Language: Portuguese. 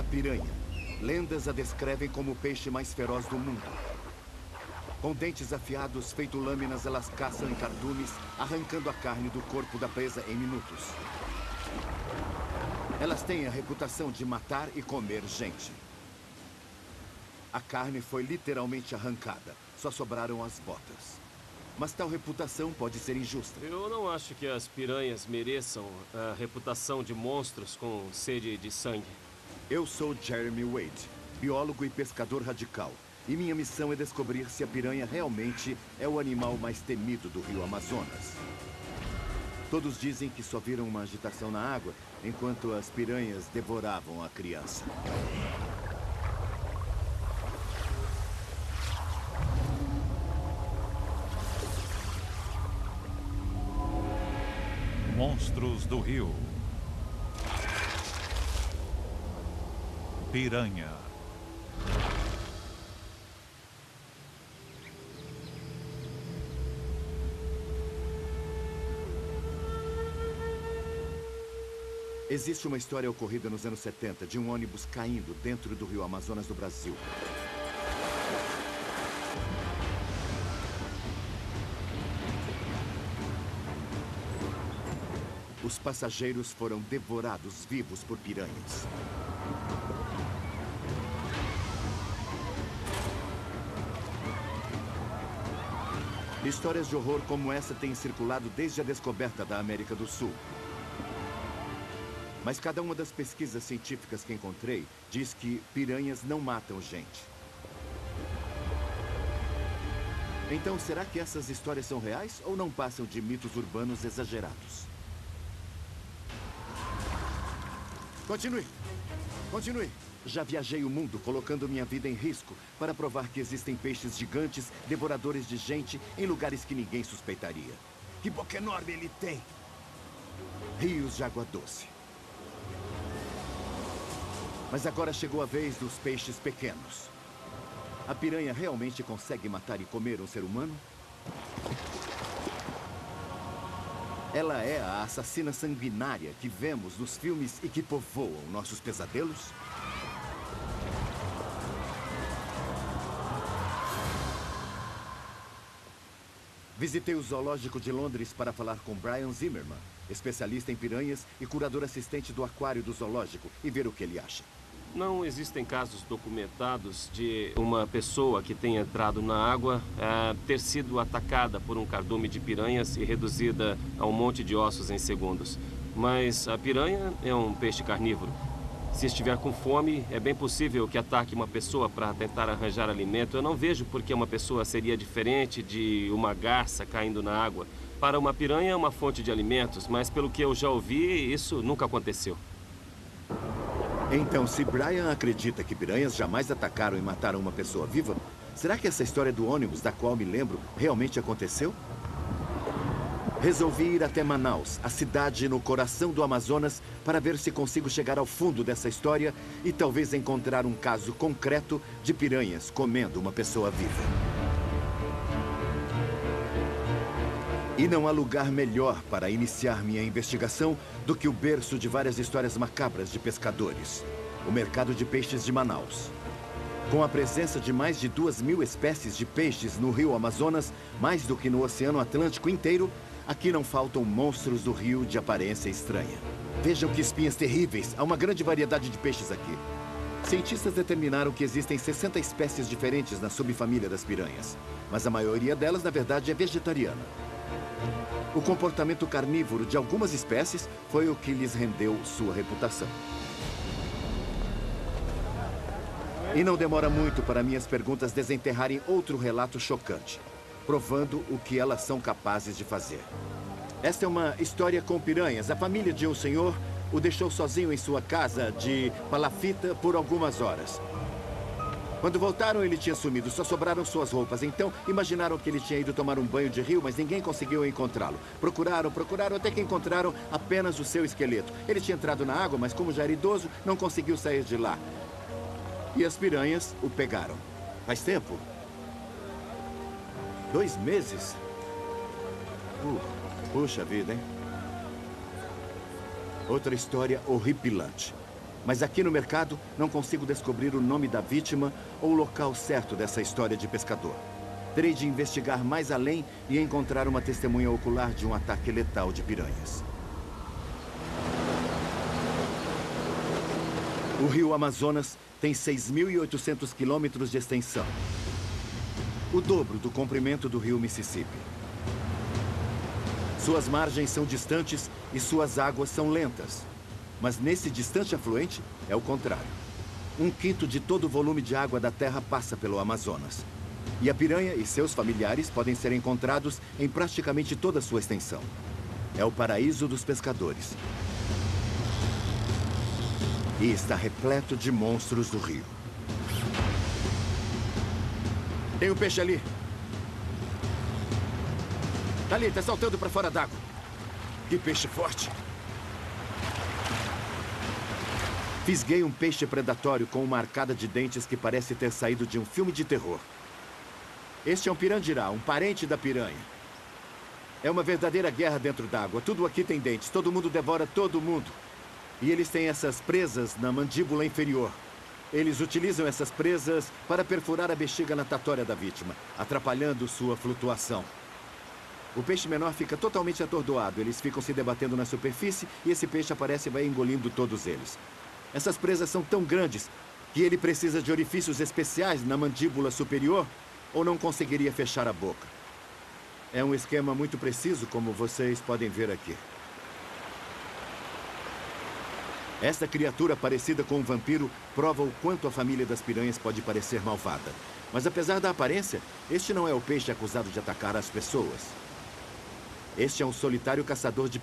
A piranha. Lendas a descrevem como o peixe mais feroz do mundo. Com dentes afiados, feito lâminas, elas caçam em cardumes, arrancando a carne do corpo da presa em minutos. Elas têm a reputação de matar e comer gente. A carne foi literalmente arrancada. Só sobraram as botas. Mas tal reputação pode ser injusta. Eu não acho que as piranhas mereçam a reputação de monstros com sede de sangue. Eu sou Jeremy Wade, biólogo e pescador radical. E minha missão é descobrir se a piranha realmente é o animal mais temido do rio Amazonas. Todos dizem que só viram uma agitação na água enquanto as piranhas devoravam a criança. Monstros do Rio. Piranha. Existe uma história ocorrida nos anos 70 de um ônibus caindo dentro do rio Amazonas do Brasil. Os passageiros foram devorados vivos por piranhas. Histórias de horror como essa têm circulado desde a descoberta da América do Sul. Mas cada uma das pesquisas científicas que encontrei diz que piranhas não matam gente. Então, será que essas histórias são reais ou não passam de mitos urbanos exagerados? Continue. Continue. Já viajei o mundo colocando minha vida em risco para provar que existem peixes gigantes, devoradores de gente, em lugares que ninguém suspeitaria. Que boca enorme ele tem! Rios de água doce. Mas agora chegou a vez dos peixes pequenos. A piranha realmente consegue matar e comer um ser humano? Ela é a assassina sanguinária que vemos nos filmes e que povoam nossos pesadelos? Visitei o Zoológico de Londres para falar com Brian Zimmerman, especialista em piranhas e curador assistente do aquário do zoológico, e ver o que ele acha. Não existem casos documentados de uma pessoa que tenha entrado na água é, ter sido atacada por um cardume de piranhas e reduzida a um monte de ossos em segundos. Mas a piranha é um peixe carnívoro. Se estiver com fome, é bem possível que ataque uma pessoa para tentar arranjar alimento. Eu não vejo por que uma pessoa seria diferente de uma garça caindo na água. Para uma piranha é uma fonte de alimentos, mas pelo que eu já ouvi, isso nunca aconteceu. Então, se Brian acredita que piranhas jamais atacaram e mataram uma pessoa viva, será que essa história do ônibus, da qual me lembro, realmente aconteceu? Resolvi ir até Manaus, a cidade no coração do Amazonas, para ver se consigo chegar ao fundo dessa história e talvez encontrar um caso concreto de piranhas comendo uma pessoa viva. E não há lugar melhor para iniciar minha investigação do que o berço de várias histórias macabras de pescadores. O mercado de peixes de Manaus. Com a presença de mais de duas mil espécies de peixes no rio Amazonas, mais do que no Oceano Atlântico inteiro, Aqui não faltam monstros do rio de aparência estranha. Vejam que espinhas terríveis. Há uma grande variedade de peixes aqui. Cientistas determinaram que existem 60 espécies diferentes na subfamília das piranhas. Mas a maioria delas, na verdade, é vegetariana. O comportamento carnívoro de algumas espécies foi o que lhes rendeu sua reputação. E não demora muito para minhas perguntas desenterrarem outro relato chocante provando o que elas são capazes de fazer. Esta é uma história com piranhas. A família de um senhor o deixou sozinho em sua casa de palafita por algumas horas. Quando voltaram, ele tinha sumido, só sobraram suas roupas. Então, imaginaram que ele tinha ido tomar um banho de rio, mas ninguém conseguiu encontrá-lo. Procuraram, procuraram, até que encontraram apenas o seu esqueleto. Ele tinha entrado na água, mas como já era idoso, não conseguiu sair de lá. E as piranhas o pegaram. Faz tempo? Dois meses? Uh, puxa vida, hein? Outra história horripilante. Mas aqui no mercado não consigo descobrir o nome da vítima ou o local certo dessa história de pescador. Terei de investigar mais além e encontrar uma testemunha ocular de um ataque letal de piranhas. O rio Amazonas tem 6.800 quilômetros de extensão. O dobro do comprimento do rio Mississippi. Suas margens são distantes e suas águas são lentas. Mas nesse distante afluente é o contrário. Um quinto de todo o volume de água da Terra passa pelo Amazonas. E a piranha e seus familiares podem ser encontrados em praticamente toda a sua extensão. É o paraíso dos pescadores. E está repleto de monstros do rio. Tem um peixe ali. Tá ali, tá saltando para fora d'água. Que peixe forte. Fisguei um peixe predatório com uma arcada de dentes que parece ter saído de um filme de terror. Este é um pirandirá, um parente da piranha. É uma verdadeira guerra dentro d'água. Tudo aqui tem dentes. Todo mundo devora todo mundo. E eles têm essas presas na mandíbula inferior. Eles utilizam essas presas para perfurar a bexiga natatória da vítima, atrapalhando sua flutuação. O peixe menor fica totalmente atordoado. Eles ficam se debatendo na superfície e esse peixe aparece e vai engolindo todos eles. Essas presas são tão grandes que ele precisa de orifícios especiais na mandíbula superior ou não conseguiria fechar a boca. É um esquema muito preciso, como vocês podem ver aqui. Esta criatura parecida com um vampiro prova o quanto a família das piranhas pode parecer malvada. Mas apesar da aparência, este não é o peixe acusado de atacar as pessoas. Este é um solitário caçador de